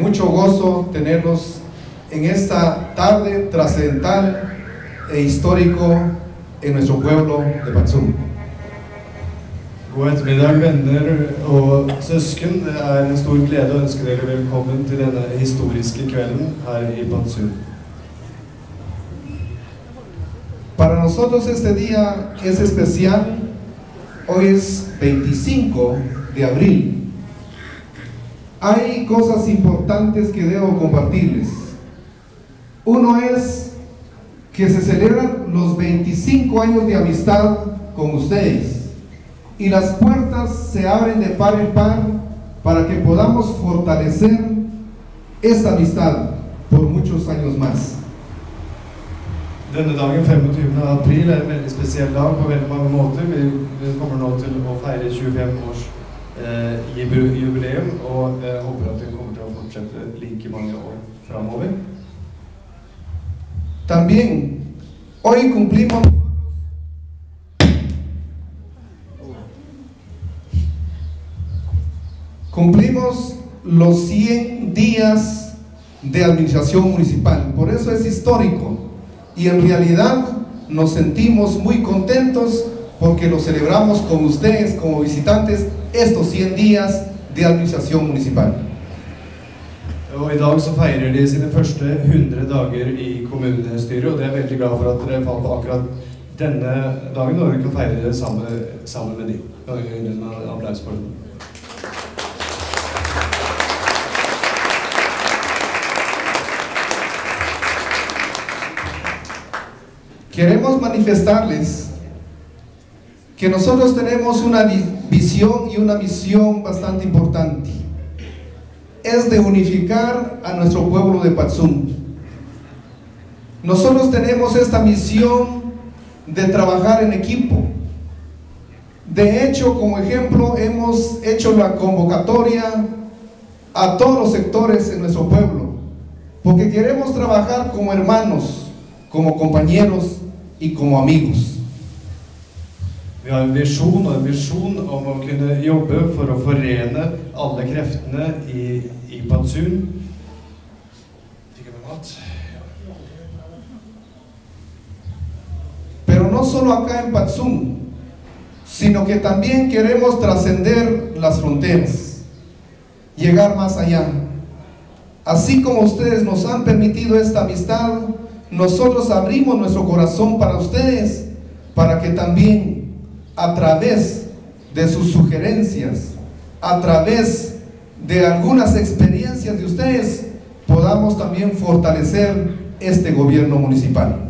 Mucho gozo tenerlos en esta tarde trascendental e histórico en nuestro pueblo de Patsum. God ettermiddag, venner og søsken. Det er en stor glede å ønske dere velkommen til denne historiske kvelden her i Patsum. Para nosotros este día es especial. Hoy es 25 de abril. Hay cosas importantes que debo compartirles. Uno es que se celebran los 25 años de amistad con ustedes y las puertas se abren de par en par para que podamos fortalecer esta amistad por muchos años más. Dagen, 25. april, er en dag på måter. Vi, kommer nå til å feire 25 års jubi- También hoy cumplimos cumplimos los 100 días de administración municipal. Por eso es histórico. Y en realidad nos sentimos muy contentos porque lo celebramos con ustedes como visitantes estos 100 días de administración municipal. Og I dag så feirer de sine første 100 dager i kommunestyret, og det er jeg veldig glad for at dere fant på akkurat denne dagen, og vi kan feire det sammen, sammen med de. Kan vi gi en applaus for det? Queremos manifestarles que nosotros tenemos una vi- visión y una misión bastante importante. Es de unificar a nuestro pueblo de Patsum. Nosotros tenemos esta misión de trabajar en equipo. De hecho, como ejemplo, hemos hecho la convocatoria a todos los sectores en nuestro pueblo, porque queremos trabajar como hermanos, como compañeros y como amigos. Vi har en visjon og en om å kunne jobbe for å forene alle kreftene i, i? Pero no solo acá en Patsum, sino que también queremos trascender las fronteras, llegar más allá. Así como ustedes nos han permitido esta amistad, nosotros abrimos nuestro corazón para ustedes, para que también a través de sus sugerencias, a través de algunas experiencias de ustedes, podamos también fortalecer este gobierno municipal.